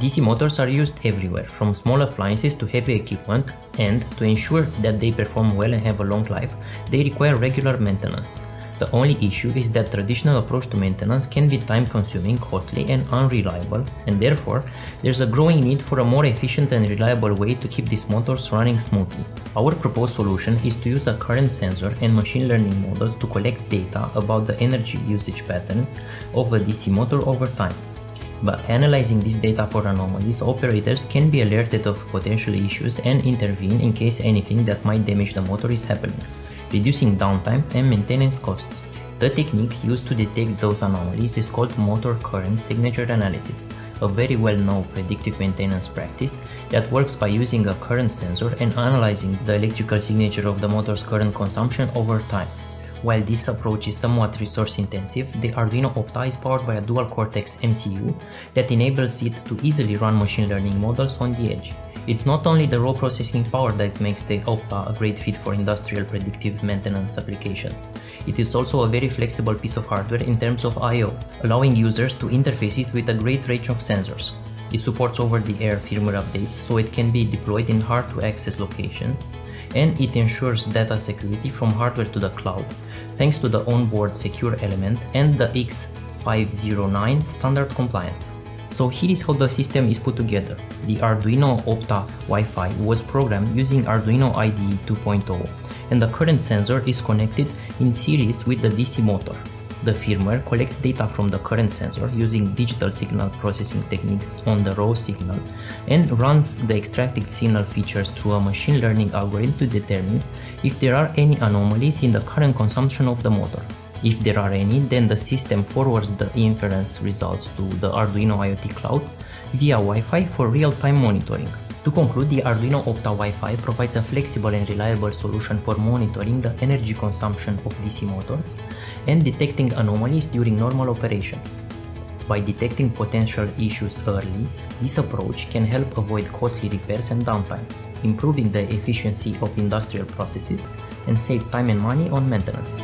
DC motors are used everywhere, from small appliances to heavy equipment, and to ensure that they perform well and have a long life, they require regular maintenance. The only issue is that traditional approach to maintenance can be time consuming, costly and unreliable and therefore there's a growing need for a more efficient and reliable way to keep these motors running smoothly. Our proposed solution is to use a current sensor and machine learning models to collect data about the energy usage patterns of a DC motor over time. By analyzing this data for anomalies, operators can be alerted of potential issues and intervene in case anything that might damage the motor is happening reducing downtime and maintenance costs. The technique used to detect those anomalies is called motor current signature analysis, a very well-known predictive maintenance practice that works by using a current sensor and analyzing the electrical signature of the motor's current consumption over time. While this approach is somewhat resource intensive, the Arduino Opta is powered by a dual Cortex MCU that enables it to easily run machine learning models on the edge. It's not only the raw processing power that makes the Opta a great fit for industrial predictive maintenance applications. It is also a very flexible piece of hardware in terms of I.O., allowing users to interface it with a great range of sensors. It supports over-the-air firmware updates so it can be deployed in hard-to-access locations, and it ensures data security from hardware to the cloud, thanks to the onboard secure element and the X509 standard compliance. So here is how the system is put together. The Arduino Opta Wi-Fi was programmed using Arduino IDE 2.0 and the current sensor is connected in series with the DC motor. The firmware collects data from the current sensor using digital signal processing techniques on the raw signal and runs the extracted signal features through a machine learning algorithm to determine if there are any anomalies in the current consumption of the motor. If there are any, then the system forwards the inference results to the Arduino IoT Cloud via Wi-Fi for real-time monitoring. To conclude, the Arduino Opta Wi-Fi provides a flexible and reliable solution for monitoring the energy consumption of DC motors and detecting anomalies during normal operation. By detecting potential issues early, this approach can help avoid costly repairs and downtime, improving the efficiency of industrial processes and save time and money on maintenance.